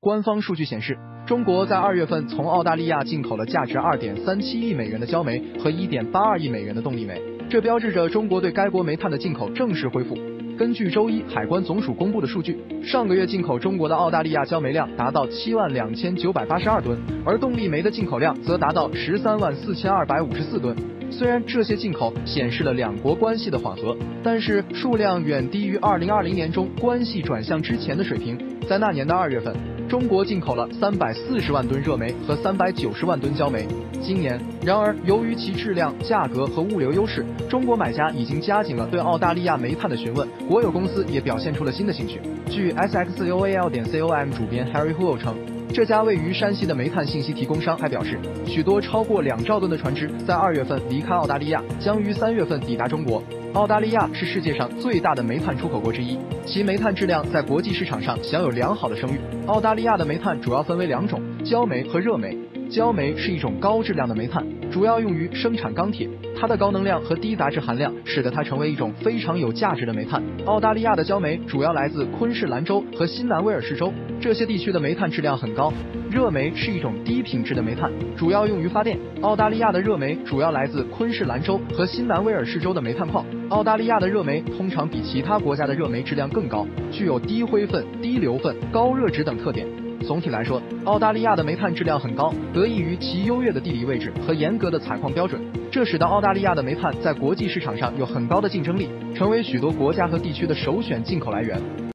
官方数据显示，中国在二月份从澳大利亚进口了价值二点三七亿美元的焦煤和一点八二亿美元的动力煤，这标志着中国对该国煤炭的进口正式恢复。根据周一海关总署公布的数据，上个月进口中国的澳大利亚焦煤量达到七万两千九百八十二吨，而动力煤的进口量则达到十三万四千二百五十四吨。虽然这些进口显示了两国关系的缓和，但是数量远低于二零二零年中关系转向之前的水平。在那年的二月份，中国进口了三百四十万吨热煤和三百九十万吨焦煤。今年，然而由于其质量、价格和物流优势，中国买家已经加紧了对澳大利亚煤炭的询问，国有公司也表现出了新的兴趣。据 S X U A L 点 C O M 主编 Harry Huo 称，这家位于山西的煤炭信息提供商还表示，许多超过两兆吨的船只在二月份离开澳大利亚，将于三月份抵达中国。澳大利亚是世界上最大的煤炭出口国之一，其煤炭质量在国际市场上享有良好的声誉。澳大利亚的煤炭主要分为两种：焦煤和热煤。焦煤是一种高质量的煤炭，主要用于生产钢铁。它的高能量和低杂质含量使得它成为一种非常有价值的煤炭。澳大利亚的焦煤主要来自昆士兰州和新南威尔士州，这些地区的煤炭质量很高。热煤是一种低品质的煤炭，主要用于发电。澳大利亚的热煤主要来自昆士兰州和新南威尔士州的煤炭矿。澳大利亚的热煤通常比其他国家的热煤质量更高，具有低灰分、低硫分、高热值等特点。总体来说，澳大利亚的煤炭质量很高，得益于其优越的地理位置和严格的采矿标准，这使得澳大利亚的煤炭在国际市场上有很高的竞争力，成为许多国家和地区的首选进口来源。